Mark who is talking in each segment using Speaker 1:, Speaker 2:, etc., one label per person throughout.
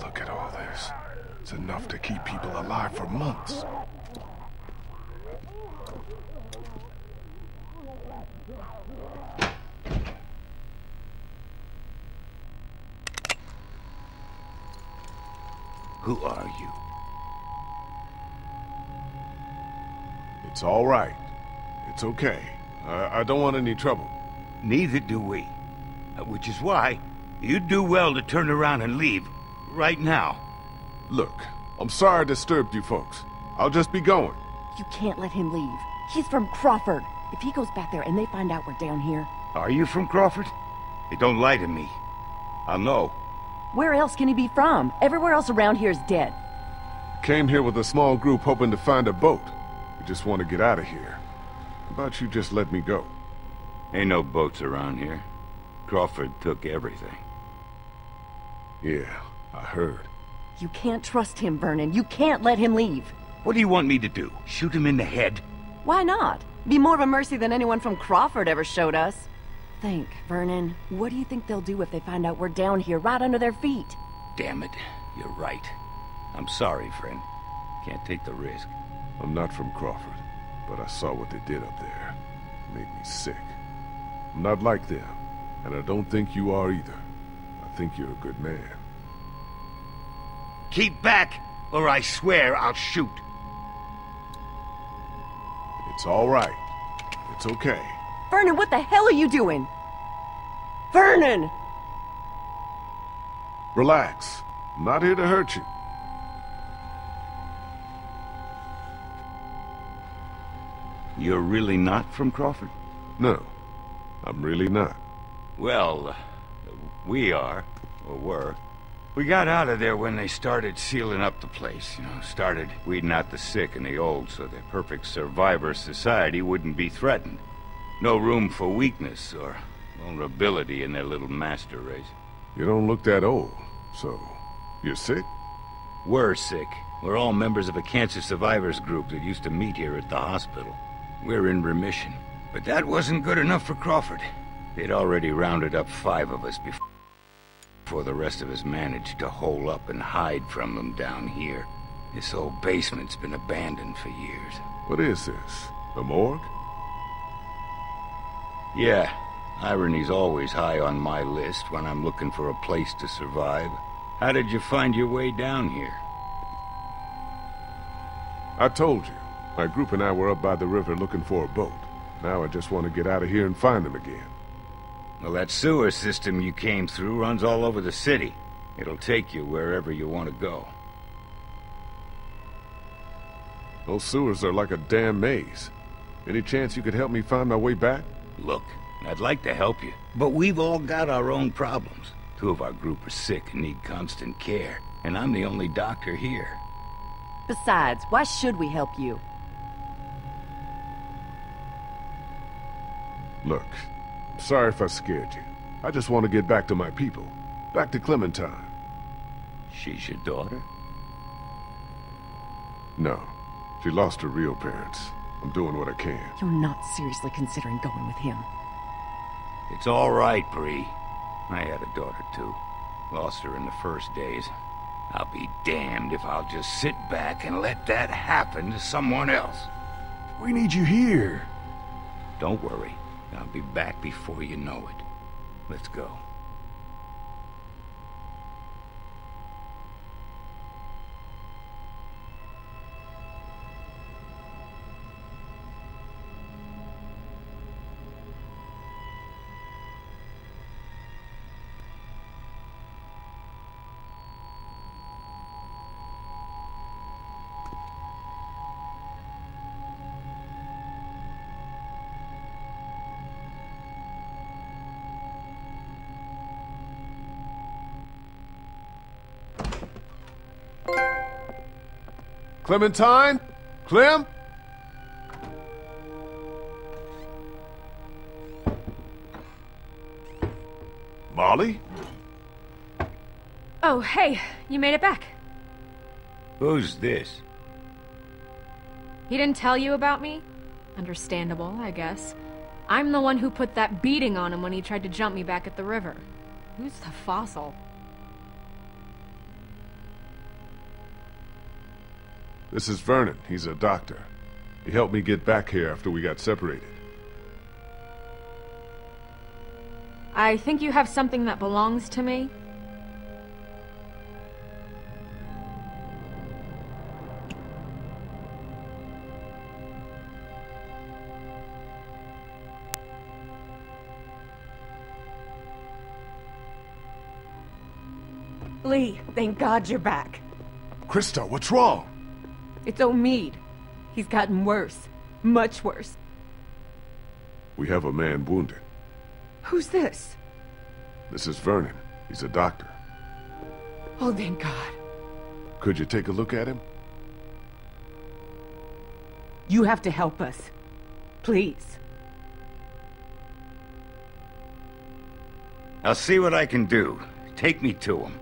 Speaker 1: Look at all this. It's enough to keep people alive for months.
Speaker 2: Who are you?
Speaker 1: It's all right. It's okay. I, I don't want any trouble.
Speaker 2: Neither do we. Which is why you'd do well to turn around and leave. Right now.
Speaker 1: Look, I'm sorry I disturbed you folks. I'll just be going.
Speaker 3: You can't let him leave. He's from Crawford. If he goes back there and they find out we're down here,
Speaker 2: Are you from Crawford? Hey, don't lie to me. I'll know.
Speaker 3: where else can he be from? Everywhere else around here is dead.
Speaker 1: Came here with a small group hoping to find a boat. We just want to get out of here. How about you just let me go?
Speaker 2: Ain't no boats around here. Crawford took everything.
Speaker 1: Yeah, I heard.
Speaker 3: You can't trust him, Vernon. You can't let him leave.
Speaker 2: What do you want me to do? Shoot him in the head?
Speaker 3: Why not? Be more of a mercy than anyone from Crawford ever showed us. Think, Vernon. What do you think they'll do if they find out we're down here, right under their feet?
Speaker 2: Damn it. You're right. I'm sorry, friend. Can't take the risk.
Speaker 1: I'm not from Crawford, but I saw what they did up there. It made me sick. I'm not like them, and I don't think you are either. I think you're a good man.
Speaker 2: Keep back, or I swear I'll shoot.
Speaker 1: It's all right. It's okay.
Speaker 3: Vernon, what the hell are you doing? Vernon!
Speaker 1: Relax. I'm not here to hurt you.
Speaker 2: You're really not from Crawford?
Speaker 1: No, I'm really not.
Speaker 2: Well, we are, or were. We got out of there when they started sealing up the place, you know, started weeding out the sick and the old so the perfect survivor society wouldn't be threatened. No room for weakness or vulnerability in their little master race.
Speaker 1: You don't look that old, so you're sick?
Speaker 2: We're sick. We're all members of a cancer survivors group that used to meet here at the hospital. We're in remission. But that wasn't good enough for Crawford. They'd already rounded up five of us before before the rest of us managed to hole up and hide from them down here. This old basement's been abandoned for years.
Speaker 1: What is this? A morgue?
Speaker 2: Yeah, irony's always high on my list when I'm looking for a place to survive. How did you find your way down here?
Speaker 1: I told you. My group and I were up by the river looking for a boat. Now I just want to get out of here and find them again.
Speaker 2: Well, that sewer system you came through runs all over the city. It'll take you wherever you want to go.
Speaker 1: Those sewers are like a damn maze. Any chance you could help me find my way back?
Speaker 2: Look, I'd like to help you, but we've all got our own problems. Two of our group are sick and need constant care, and I'm the only doctor here.
Speaker 3: Besides, why should we help you?
Speaker 1: Look, I'm sorry if I scared you. I just want to get back to my people. Back to Clementine.
Speaker 2: She's your daughter?
Speaker 1: No, she lost her real parents. I'm doing what I can.
Speaker 3: You're not seriously considering going with him.
Speaker 2: It's all right, Brie. I had a daughter, too. Lost her in the first days. I'll be damned if I'll just sit back and let that happen to someone else.
Speaker 1: We need you here.
Speaker 2: Don't worry. I'll be back before you know it. Let's go.
Speaker 1: Clementine? Clem? Molly?
Speaker 4: Oh, hey, you made it back.
Speaker 2: Who's this?
Speaker 4: He didn't tell you about me? Understandable, I guess. I'm the one who put that beating on him when he tried to jump me back at the river. Who's the fossil?
Speaker 1: This is Vernon. He's a doctor. He helped me get back here after we got separated.
Speaker 4: I think you have something that belongs to me.
Speaker 3: Lee, thank God you're back.
Speaker 1: Christa, what's wrong?
Speaker 3: It's Omid. He's gotten worse. Much worse.
Speaker 1: We have a man wounded.
Speaker 3: Who's this?
Speaker 1: This is Vernon. He's a doctor.
Speaker 3: Oh, thank God.
Speaker 1: Could you take a look at him?
Speaker 3: You have to help us. Please.
Speaker 2: I'll see what I can do. Take me to him.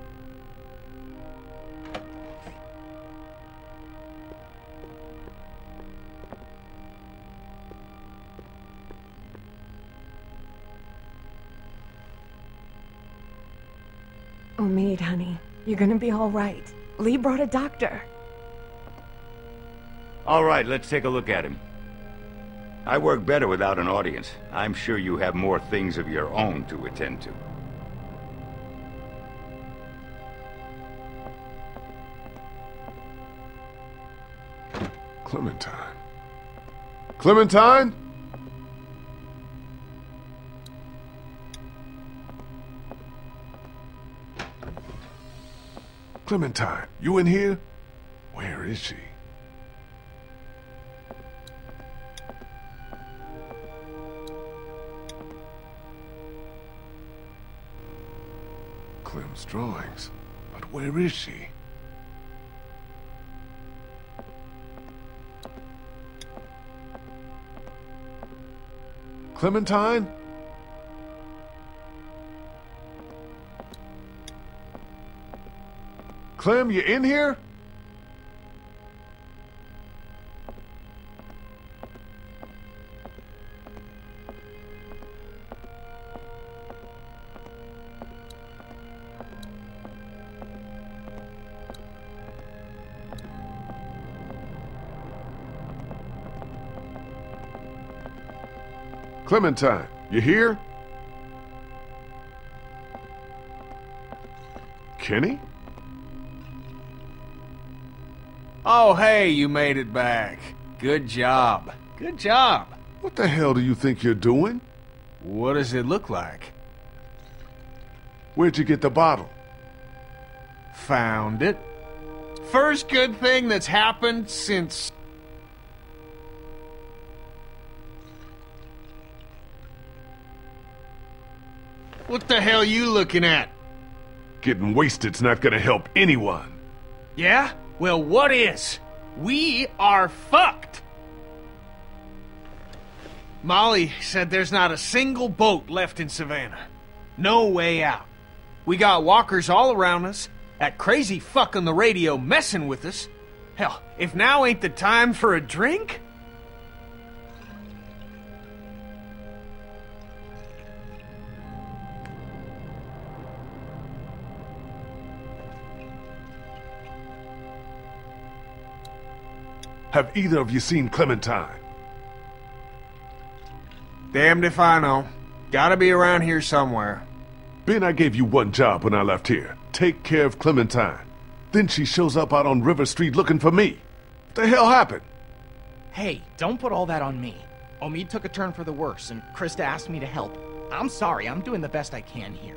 Speaker 3: Oh, Omid, honey. You're gonna be all right. Lee brought a doctor.
Speaker 2: All right, let's take a look at him. I work better without an audience. I'm sure you have more things of your own to attend to.
Speaker 1: Clementine. Clementine? Clementine, you in here? Where is she? Clem's drawings. But where is she? Clementine? Clem, you in here? Clementine, you here? Kenny?
Speaker 5: Oh, hey, you made it back. Good job. Good job.
Speaker 1: What the hell do you think you're doing?
Speaker 5: What does it look like?
Speaker 1: Where'd you get the bottle?
Speaker 5: Found it. First good thing that's happened since... What the hell you looking at?
Speaker 1: Getting wasted's not gonna help anyone.
Speaker 5: Yeah? Well, what is? We are fucked! Molly said there's not a single boat left in Savannah. No way out. We got walkers all around us, that crazy fuck on the radio messing with us. Hell, if now ain't the time for a drink?
Speaker 1: Have either of you seen Clementine?
Speaker 5: Damned if I know. Gotta be around here somewhere.
Speaker 1: Ben, I gave you one job when I left here. Take care of Clementine. Then she shows up out on River Street looking for me. What the hell happened?
Speaker 6: Hey, don't put all that on me. Omid took a turn for the worse, and Christa asked me to help. I'm sorry, I'm doing the best I can here.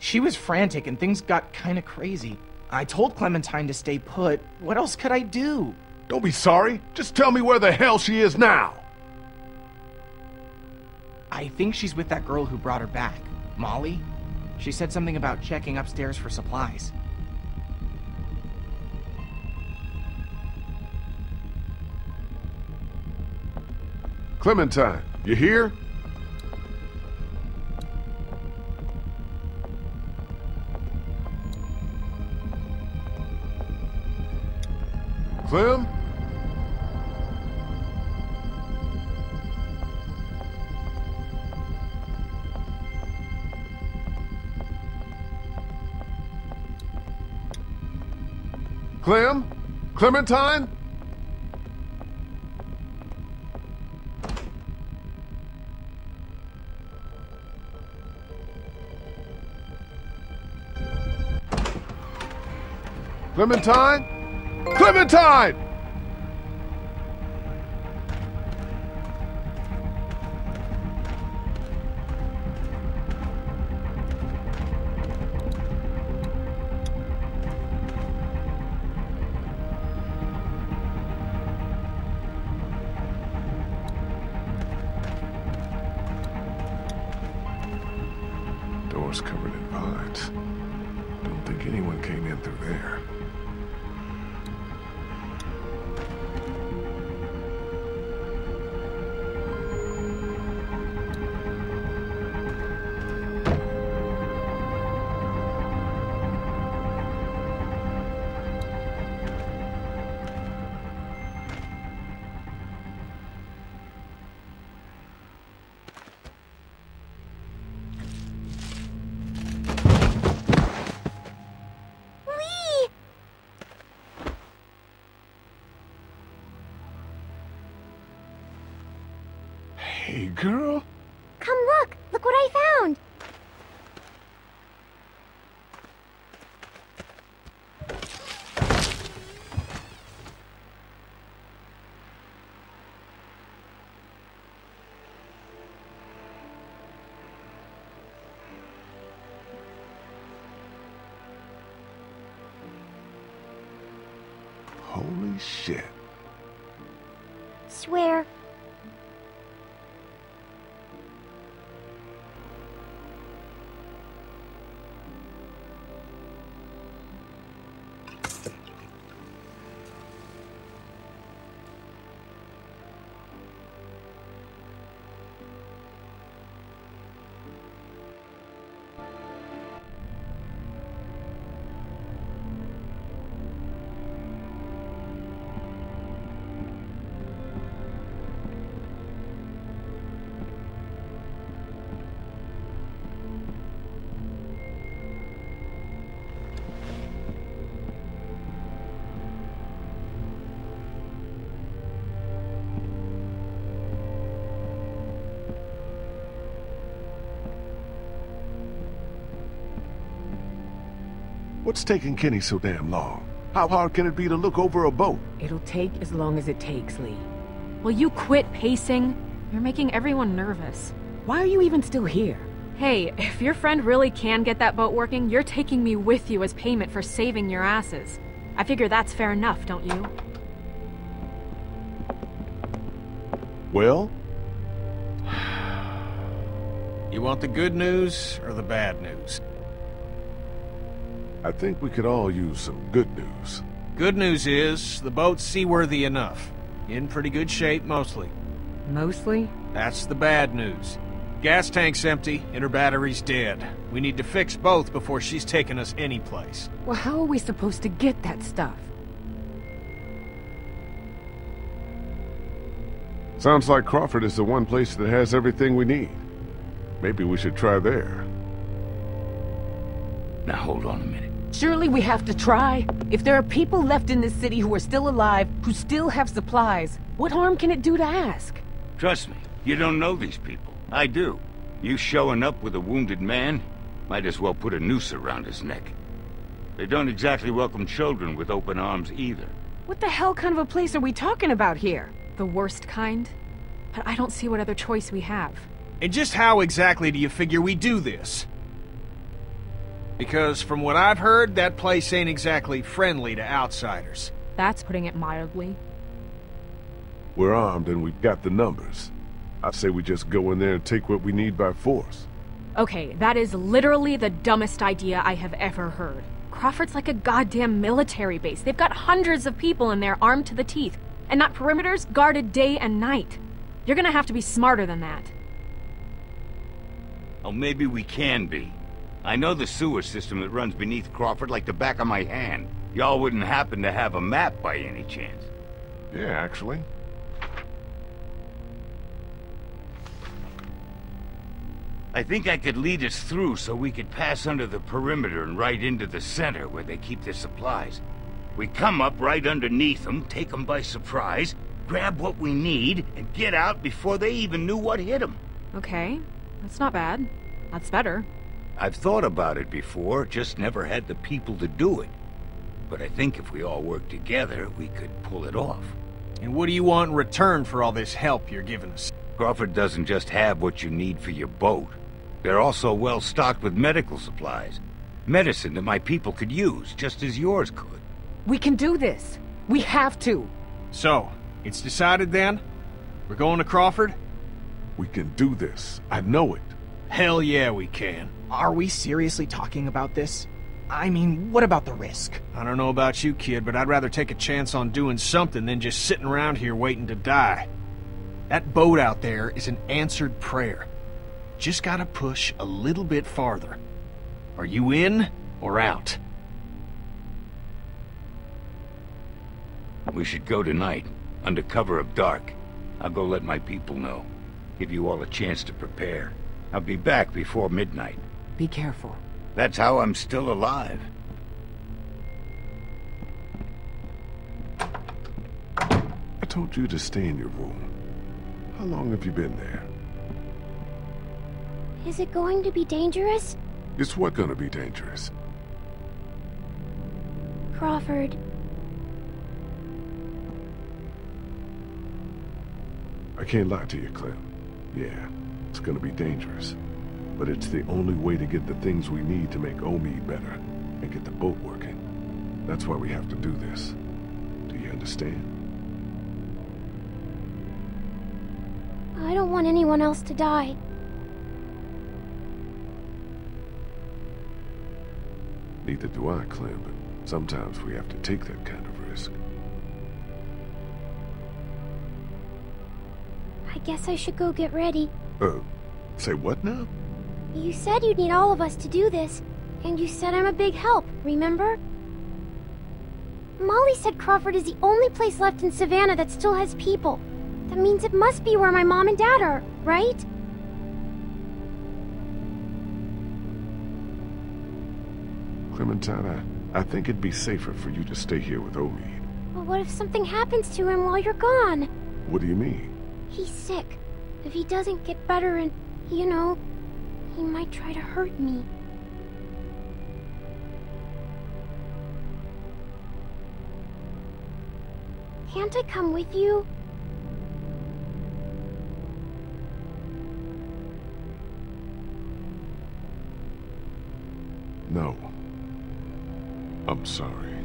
Speaker 6: She was frantic and things got kinda crazy. I told Clementine to stay put. What else could I do?
Speaker 1: Don't be sorry. Just tell me where the hell she is now.
Speaker 6: I think she's with that girl who brought her back. Molly? She said something about checking upstairs for supplies.
Speaker 1: Clementine, you here? Clem? Clem? Clementine? Clementine? Clementine! Door's covered in vines. Don't think anyone came in through there. Hey, girl.
Speaker 7: Come look! Look what I found!
Speaker 1: What's taking Kenny so damn long? How hard can it be to look over a boat?
Speaker 8: It'll take as long as it takes, Lee.
Speaker 4: Will you quit pacing? You're making everyone nervous.
Speaker 8: Why are you even still here?
Speaker 4: Hey, if your friend really can get that boat working, you're taking me with you as payment for saving your asses. I figure that's fair enough, don't you?
Speaker 1: Well,
Speaker 5: You want the good news or the bad news?
Speaker 1: I think we could all use some good news.
Speaker 5: Good news is, the boat's seaworthy enough. In pretty good shape, mostly.
Speaker 8: Mostly?
Speaker 5: That's the bad news. Gas tank's empty, and her battery's dead. We need to fix both before she's taking us anyplace.
Speaker 8: Well, how are we supposed to get that stuff?
Speaker 1: Sounds like Crawford is the one place that has everything we need. Maybe we should try there.
Speaker 2: Now hold on a minute.
Speaker 8: Surely we have to try. If there are people left in this city who are still alive, who still have supplies, what harm can it do to ask?
Speaker 2: Trust me, you don't know these people. I do. You showing up with a wounded man? Might as well put a noose around his neck. They don't exactly welcome children with open arms either.
Speaker 8: What the hell kind of a place are we talking about here?
Speaker 4: The worst kind? But I don't see what other choice we have.
Speaker 5: And just how exactly do you figure we do this? Because from what I've heard, that place ain't exactly friendly to outsiders.
Speaker 4: That's putting it mildly.
Speaker 1: We're armed and we've got the numbers. I say we just go in there and take what we need by force.
Speaker 4: Okay, that is literally the dumbest idea I have ever heard. Crawford's like a goddamn military base. They've got hundreds of people in there armed to the teeth, and not perimeters guarded day and night. You're gonna have to be smarter than that.
Speaker 2: Oh, maybe we can be. I know the sewer system that runs beneath Crawford like the back of my hand. Y'all wouldn't happen to have a map by any chance.
Speaker 1: Yeah, actually.
Speaker 2: I think I could lead us through so we could pass under the perimeter and right into the center where they keep their supplies. We come up right underneath them, take them by surprise, grab what we need, and get out before they even knew what hit them.
Speaker 4: Okay, that's not bad. That's better.
Speaker 2: I've thought about it before, just never had the people to do it. But I think if we all work together, we could pull it off.
Speaker 5: And what do you want in return for all this help you're giving us?
Speaker 2: Crawford doesn't just have what you need for your boat. They're also well stocked with medical supplies. Medicine that my people could use, just as yours could.
Speaker 8: We can do this. We have to.
Speaker 5: So, it's decided then? We're going to Crawford?
Speaker 1: We can do this. I know it.
Speaker 5: Hell yeah, we can.
Speaker 6: Are we seriously talking about this? I mean, what about the risk?
Speaker 5: I don't know about you, kid, but I'd rather take a chance on doing something than just sitting around here waiting to die. That boat out there is an answered prayer. Just gotta push a little bit farther. Are you in or out?
Speaker 2: We should go tonight, under cover of dark. I'll go let my people know. Give you all a chance to prepare. I'll be back before midnight.
Speaker 8: Be careful.
Speaker 2: That's how I'm still alive.
Speaker 1: I told you to stay in your room. How long have you been there?
Speaker 7: Is it going to be dangerous?
Speaker 1: It's what gonna be dangerous?
Speaker 7: Crawford,
Speaker 1: I can't lie to you, Clem. Yeah, it's gonna be dangerous. But it's the only way to get the things we need to make Omi better and get the boat working. That's why we have to do this. Do you understand?
Speaker 7: I don't want anyone else to die.
Speaker 1: Neither do I, Clem, but sometimes we have to take that kind of risk.
Speaker 7: I guess I should go get ready.
Speaker 1: Uh, say what now?
Speaker 7: You said you'd need all of us to do this, and you said I'm a big help, remember? Molly said Crawford is the only place left in Savannah that still has people. That means it must be where my mom and dad are, right?
Speaker 1: Clementine, I, I think it'd be safer for you to stay here with Omid.
Speaker 7: But what if something happens to him while you're gone?
Speaker 1: What do you mean?
Speaker 7: He's sick. If he doesn't get better and, you know, he might try to hurt me. Can't I come with you?
Speaker 1: No. I'm sorry.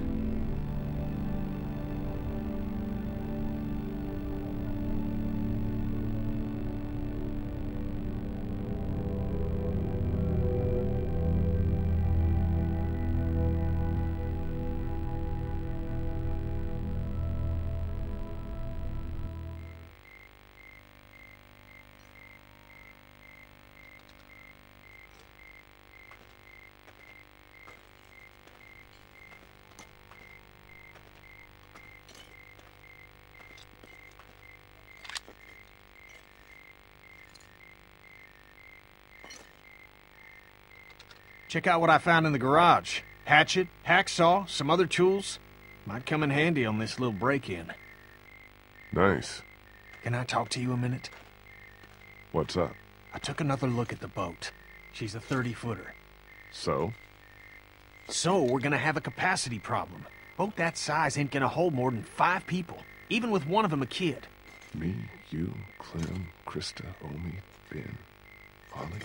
Speaker 5: Check out what I found in the garage. Hatchet, hacksaw, some other tools. Might come in handy on this little break-in.
Speaker 1: Nice.
Speaker 5: Can I talk to you a minute?
Speaker 1: What's up?
Speaker 5: I took another look at the boat. She's a 30-footer.
Speaker 1: So?
Speaker 5: So, we're gonna have a capacity problem. Boat that size ain't gonna hold more than five people, even with one of them a kid.
Speaker 1: Me, you, Clem, Christa, Omi, Ben, Molly.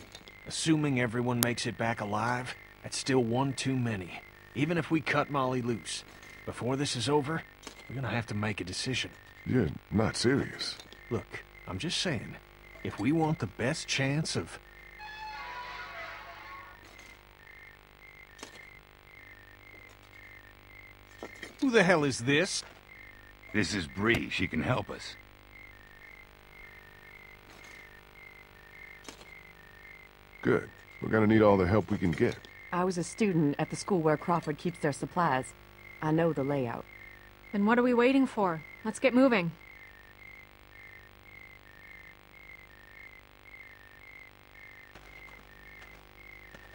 Speaker 5: Assuming everyone makes it back alive, that's still one too many. Even if we cut Molly loose. Before this is over, we're gonna have to make a decision.
Speaker 1: You're not serious.
Speaker 5: Look, I'm just saying, if we want the best chance of... Who the hell is this?
Speaker 2: This is Brie. She can help us.
Speaker 1: Good. We're gonna need all the help we can get.
Speaker 3: I was a student at the school where Crawford keeps their supplies. I know the layout.
Speaker 4: Then what are we waiting for? Let's get moving.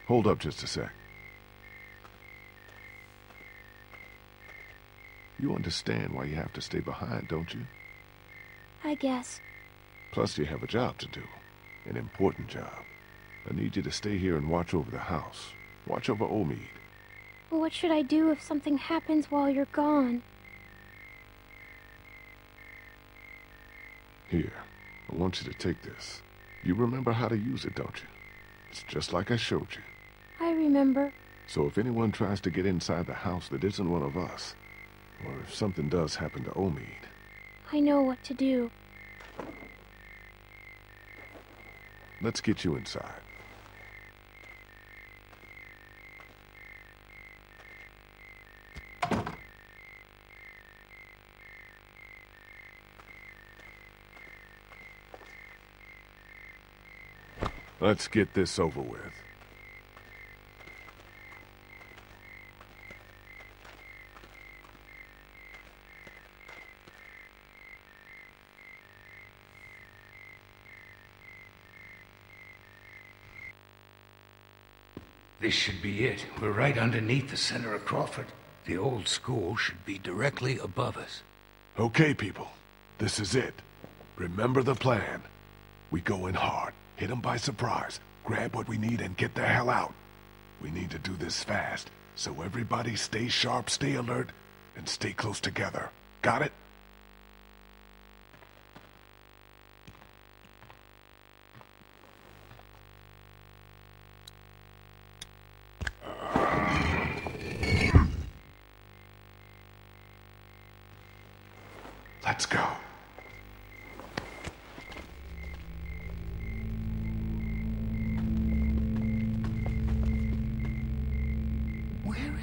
Speaker 1: Hold up just a sec. You understand why you have to stay behind, don't you?
Speaker 7: I guess.
Speaker 1: Plus, you have a job to do. An important job. I need you to stay here and watch over the house. Watch over Omid.
Speaker 7: What should I do if something happens while you're gone?
Speaker 1: Here, I want you to take this. You remember how to use it, don't you? It's just like I showed you.
Speaker 7: I remember.
Speaker 1: So if anyone tries to get inside the house that isn't one of us, or if something does happen to Omid,
Speaker 7: I know what to do.
Speaker 1: let's get you inside. Let's get this over with.
Speaker 2: This should be it. We're right underneath the center of Crawford. The old school should be directly above us.
Speaker 1: Okay, people. This is it. Remember the plan. We go in hard, hit them by surprise, grab what we need, and get the hell out. We need to do this fast, so everybody stay sharp, stay alert, and stay close together. Got it?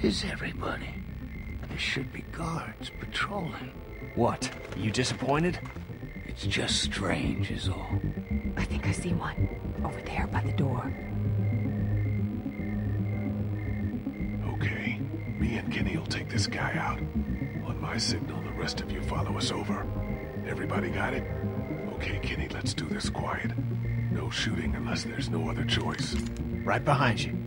Speaker 2: Is everybody? There should be guards patrolling.
Speaker 5: What? You disappointed?
Speaker 2: It's just strange is all.
Speaker 3: I think I see one. Over there by the door.
Speaker 1: Okay. Me and Kenny will take this guy out. On my signal, the rest of you follow us over. Everybody got it? Okay, Kenny, let's do this quiet. No shooting unless there's no other choice.
Speaker 5: Right behind you.